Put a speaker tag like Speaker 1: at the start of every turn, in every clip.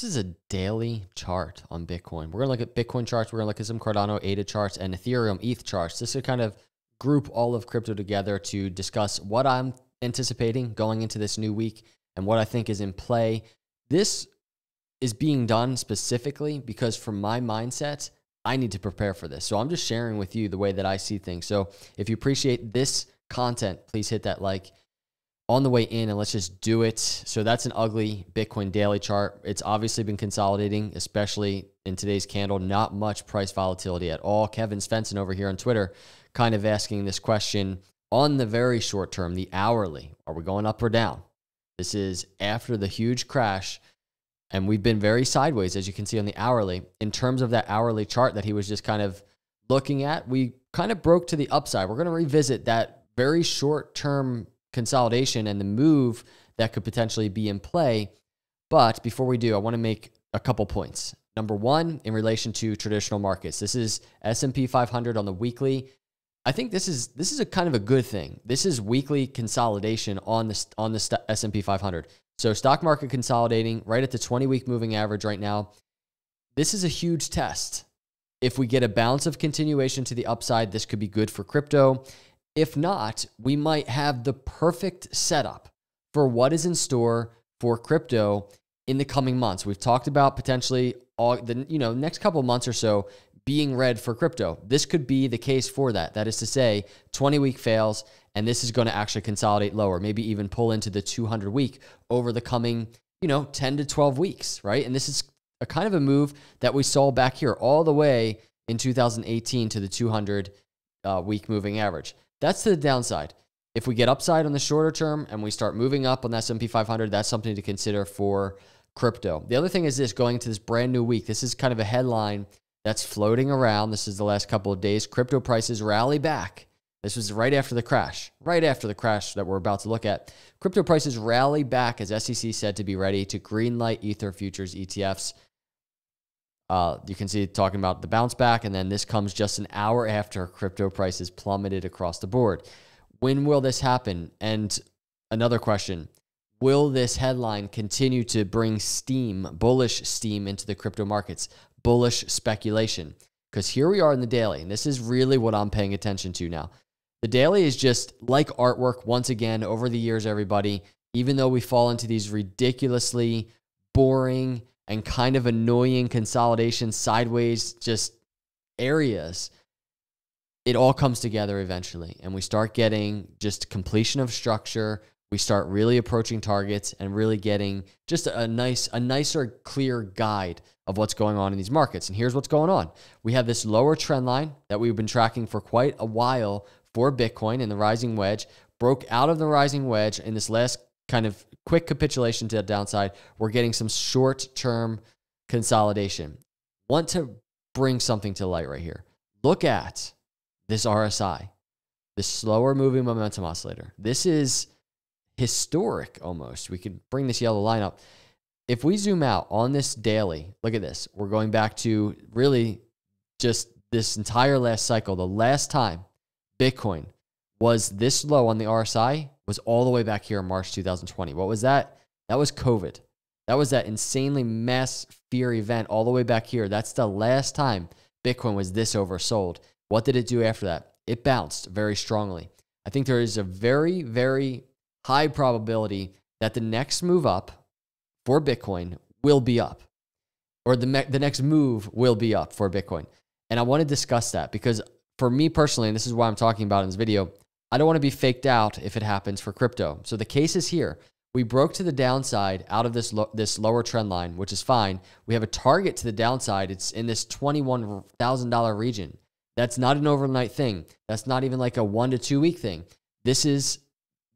Speaker 1: This is a daily chart on Bitcoin. We're gonna look at Bitcoin charts. We're gonna look at some Cardano ADA charts and Ethereum ETH charts. This is kind of group all of crypto together to discuss what I'm anticipating going into this new week and what I think is in play. This is being done specifically because, from my mindset, I need to prepare for this. So I'm just sharing with you the way that I see things. So if you appreciate this content, please hit that like on the way in and let's just do it. So that's an ugly Bitcoin daily chart. It's obviously been consolidating, especially in today's candle. Not much price volatility at all. Kevin Svenson over here on Twitter kind of asking this question on the very short term, the hourly. Are we going up or down? This is after the huge crash. And we've been very sideways, as you can see on the hourly. In terms of that hourly chart that he was just kind of looking at, we kind of broke to the upside. We're going to revisit that very short term consolidation and the move that could potentially be in play. But before we do, I want to make a couple points. Number one, in relation to traditional markets, this is S&P 500 on the weekly. I think this is this is a kind of a good thing. This is weekly consolidation on the on the S&P 500. So stock market consolidating right at the 20 week moving average right now. This is a huge test. If we get a bounce of continuation to the upside, this could be good for crypto. If not, we might have the perfect setup for what is in store for crypto in the coming months. We've talked about potentially all the you know next couple months or so being red for crypto. This could be the case for that. That is to say, 20 week fails and this is going to actually consolidate lower, maybe even pull into the 200 week over the coming, you know, 10 to 12 weeks, right? And this is a kind of a move that we saw back here all the way in 2018 to the 200 uh, week moving average. That's the downside. If we get upside on the shorter term and we start moving up on the S&P 500, that's something to consider for crypto. The other thing is this going into this brand new week. This is kind of a headline that's floating around. This is the last couple of days. Crypto prices rally back. This was right after the crash, right after the crash that we're about to look at. Crypto prices rally back as SEC said to be ready to greenlight Ether futures ETFs. Uh, you can see talking about the bounce back, and then this comes just an hour after crypto prices plummeted across the board. When will this happen? And another question Will this headline continue to bring steam, bullish steam into the crypto markets, bullish speculation? Because here we are in the daily, and this is really what I'm paying attention to now. The daily is just like artwork once again over the years, everybody. Even though we fall into these ridiculously boring, and kind of annoying consolidation sideways just areas it all comes together eventually. And we start getting just completion of structure. We start really approaching targets and really getting just a nice a nicer clear guide of what's going on in these markets. And here's what's going on. We have this lower trend line that we've been tracking for quite a while for bitcoin and the rising wedge broke out of the rising wedge in this last kind of quick capitulation to the downside. We're getting some short term consolidation. Want to bring something to light right here. Look at this RSI, the slower moving momentum oscillator. This is historic almost. We could bring this yellow line up. If we zoom out on this daily, look at this. We're going back to really just this entire last cycle. The last time Bitcoin was this low on the RSI was all the way back here in March 2020. What was that? That was COVID. That was that insanely mass fear event all the way back here. That's the last time Bitcoin was this oversold. What did it do after that? It bounced very strongly. I think there is a very, very high probability that the next move up for Bitcoin will be up, or the, the next move will be up for Bitcoin. And I want to discuss that because for me personally, and this is why I'm talking about in this video, I don't want to be faked out if it happens for crypto. So the case is here. We broke to the downside out of this lo- this lower trend line, which is fine. We have a target to the downside. It's in this $21,000 region. That's not an overnight thing. That's not even like a 1 to 2 week thing. This is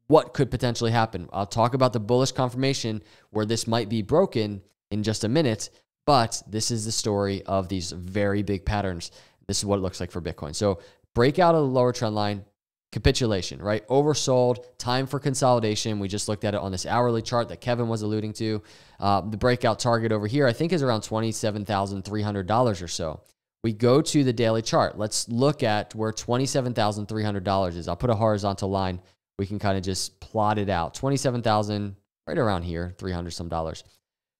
Speaker 1: what could potentially happen. I'll talk about the bullish confirmation where this might be broken in just a minute, but this is the story of these very big patterns. This is what it looks like for Bitcoin. So, break out of the lower trend line, capitulation, right? Oversold, time for consolidation. We just looked at it on this hourly chart that Kevin was alluding to. Uh, the breakout target over here, I think, is around $27,300 or so. We go to the daily chart. Let's look at where $27,300 is. I'll put a horizontal line. We can kind of just plot it out. 27,000 right around here, 300 some dollars.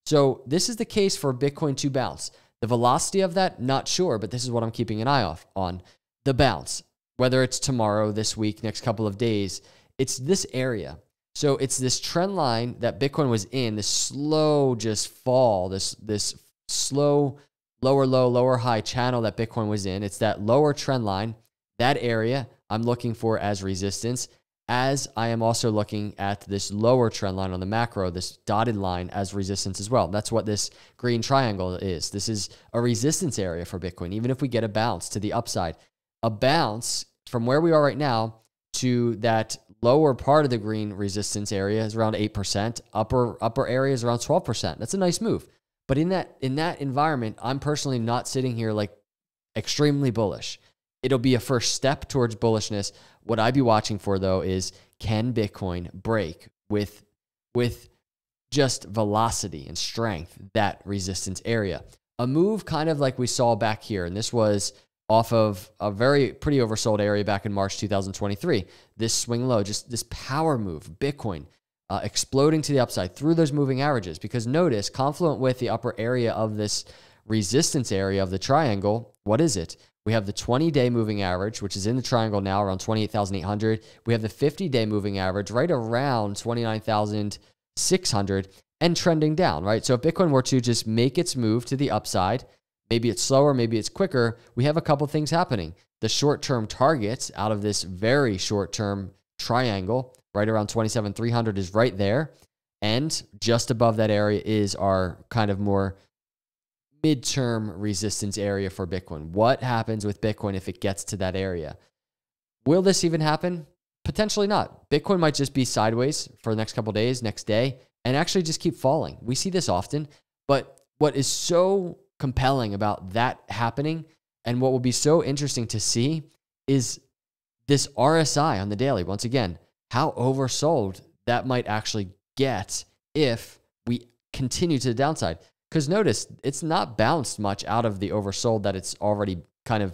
Speaker 1: So this is the case for Bitcoin to bounce. The velocity of that, not sure, but this is what I'm keeping an eye off on. The bounce, whether it's tomorrow, this week, next couple of days, it's this area. So it's this trend line that Bitcoin was in, this slow just fall, this this slow lower low, lower high channel that Bitcoin was in. It's that lower trend line, that area I'm looking for as resistance as I am also looking at this lower trend line on the macro, this dotted line as resistance as well. That's what this green triangle is. This is a resistance area for Bitcoin, even if we get a bounce to the upside. A bounce from where we are right now to that lower part of the green resistance area is around 8%, upper upper area is around 12%. That's a nice move. But in that in that environment, I'm personally not sitting here like extremely bullish. It'll be a first step towards bullishness. What I'd be watching for though is can Bitcoin break with with just velocity and strength that resistance area. A move kind of like we saw back here, and this was off of a very pretty oversold area back in March 2023. This swing low, just this power move, Bitcoin uh, exploding to the upside through those moving averages. Because notice, confluent with the upper area of this resistance area of the triangle, what is it? We have the 20 day moving average, which is in the triangle now around 28,800. We have the 50 day moving average right around 29,600 and trending down, right? So if Bitcoin were to just make its move to the upside, maybe it's slower, maybe it's quicker, we have a couple things happening. The short term targets out of this very short term triangle, right around 27,300 is right there. And just above that area is our kind of more midterm resistance area for Bitcoin. What happens with Bitcoin if it gets to that area? Will this even happen? Potentially not. Bitcoin might just be sideways for the next couple days, next day, and actually just keep falling. We see this often. But what is so compelling about that happening and what will be so interesting to see is this RSI on the daily. Once again, how oversold that might actually get if we continue to the downside. Because notice, it's not bounced much out of the oversold that it's already kind of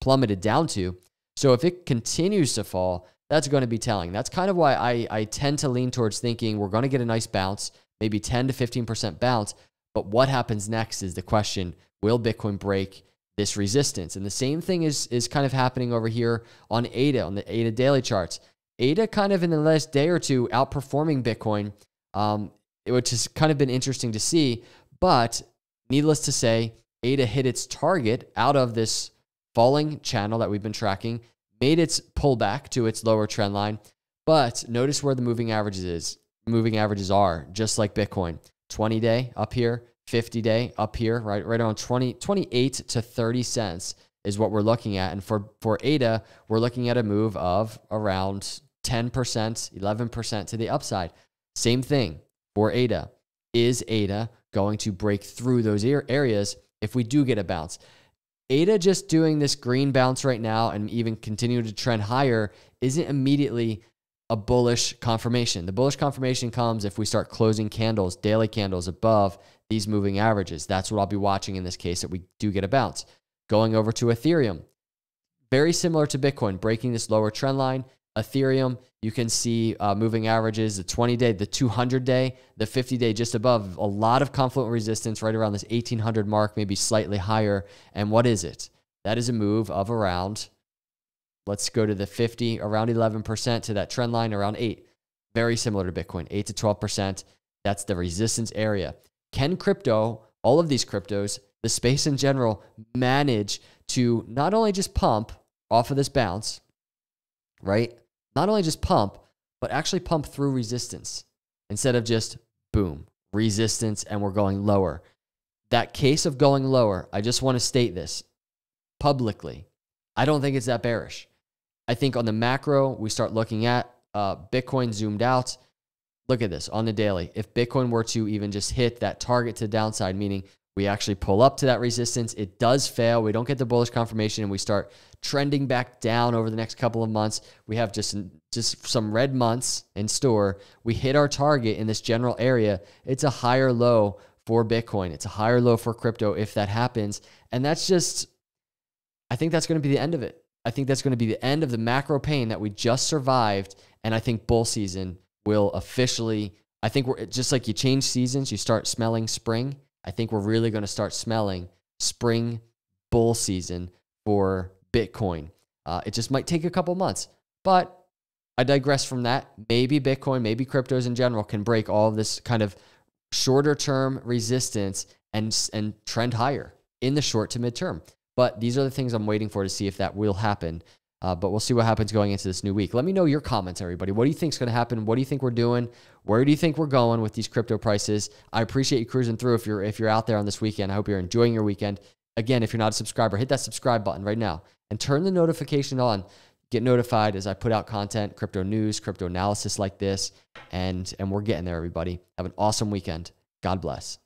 Speaker 1: plummeted down to. So if it continues to fall, that's going to be telling. That's kind of why I, I tend to lean towards thinking we're going to get a nice bounce, maybe 10 to 15% bounce. But what happens next is the question will Bitcoin break this resistance? And the same thing is, is kind of happening over here on ADA, on the ADA daily charts. ADA kind of in the last day or two outperforming Bitcoin, um, which has kind of been interesting to see. But needless to say, ADA hit its target out of this falling channel that we've been tracking, made its pullback to its lower trend line. But notice where the moving averages is. Moving averages are just like Bitcoin. 20 day up here, 50 day up here, right, right around 20, 28 to 30 cents is what we're looking at. And for, for ADA, we're looking at a move of around 10%, 11% to the upside. Same thing for ADA. Is ADA going to break through those areas if we do get a bounce. ADA just doing this green bounce right now and even continue to trend higher isn't immediately a bullish confirmation. The bullish confirmation comes if we start closing candles, daily candles above these moving averages. That's what I'll be watching in this case that we do get a bounce. Going over to Ethereum, very similar to Bitcoin, breaking this lower trend line, Ethereum, you can see uh, moving averages, the 20 day, the 200 day, the 50 day just above. A lot of confluent resistance right around this 1800 mark, maybe slightly higher. And what is it? That is a move of around, let's go to the 50, around 11% to that trend line, around 8. Very similar to Bitcoin, 8 to 12%. That's the resistance area. Can crypto, all of these cryptos, the space in general, manage to not only just pump off of this bounce, right? not only just pump, but actually pump through resistance instead of just boom, resistance, and we're going lower. That case of going lower, I just want to state this publicly. I don't think it's that bearish. I think on the macro, we start looking at uh, Bitcoin zoomed out. Look at this on the daily. If Bitcoin were to even just hit that target to downside, meaning we actually pull up to that resistance. It does fail. We don't get the bullish confirmation and we start trending back down over the next couple of months. We have just just some red months in store. We hit our target in this general area. It's a higher low for Bitcoin. It's a higher low for crypto if that happens. And that's just I think that's going to be the end of it. I think that's going to be the end of the macro pain that we just survived and I think bull season will officially I think we're just like you change seasons, you start smelling spring. I think we're really going to start smelling spring bull season for Bitcoin. Uh, it just might take a couple months, but I digress from that. Maybe Bitcoin, maybe cryptos in general can break all of this kind of shorter term resistance and, and trend higher in the short to midterm. But these are the things I'm waiting for to see if that will happen. Uh, but we'll see what happens going into this new week. Let me know your comments, everybody. What do you think is going to happen? What do you think we're doing? Where do you think we're going with these crypto prices? I appreciate you cruising through. If you're if you're out there on this weekend, I hope you're enjoying your weekend. Again, if you're not a subscriber, hit that subscribe button right now and turn the notification on. Get notified as I put out content, crypto news, crypto analysis like this, and and we're getting there, everybody. Have an awesome weekend. God bless.